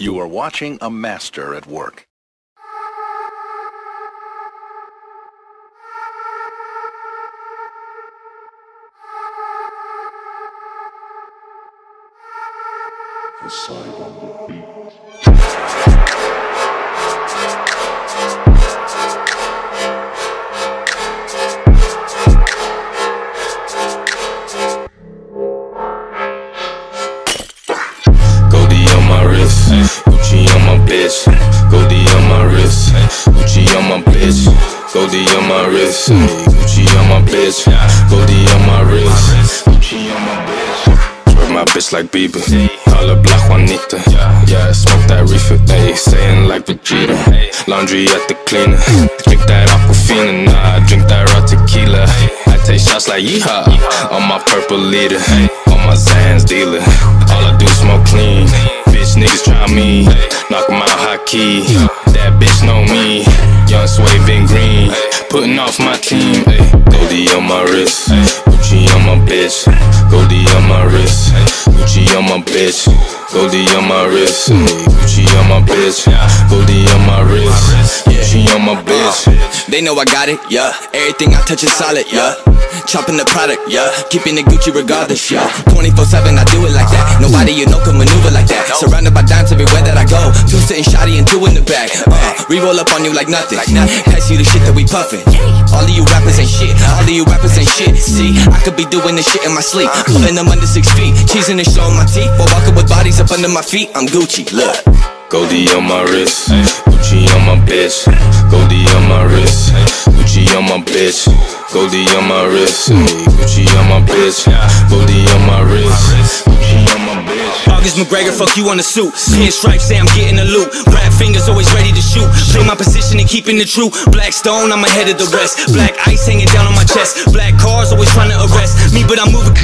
You are watching a master at work. Goldie bitch. Goldie on my wrist, Gucci on my bitch. Goldie on my wrist, Gucci on my bitch. Goldie on my wrist, Gucci on my bitch. Twerk my bitch like Bieber, call her Black Juanita. Yeah, smoke that reefer, ayy, saying like Vegeta. Laundry at the cleaner, drink that Aquafina, nah, drink that raw tequila. I take shots like yeehaw on my purple leader, on my Zans dealer. Key. That bitch know me, young Sway Been Green, putting off my team. Goldie on my wrist, Gucci on my bitch, Goldie on my wrist, Gucci on my bitch, Goldie on my wrist, Gucci on my bitch, Goldie on my wrist, Gucci on my bitch. They know I got it, yeah. Everything I touch is solid, yeah. Chopping the product, yeah. Keeping it Gucci regardless, yeah. 24 7, I do it like that. Nobody you know can maneuver like that. Surrounded by dimes everywhere that I go. Two sitting shoddy and two in the back. Uh, we roll up on you like nothing. Pass you the shit that we puffin'. All of you rappers ain't shit. All of you rappers ain't shit. See, I could be doing this shit in my sleep. Putting them under six feet. Cheesing and showing my teeth. Or walking with bodies up under my feet. I'm Gucci, look. Goldie on my wrist, Gucci on my bitch, Goldie my bitch, Goldie on my wrist, Gucci on my bitch, Goldie on my wrist, Gucci on my bitch. August McGregor, fuck you on the suit. Pinstripes say I'm getting the loot. Rap fingers always ready to shoot. Play my position and keeping the truth. Black stone, I'm ahead of the rest. Black ice hanging down on my chest. Black cars always trying to arrest me, but I'm moving.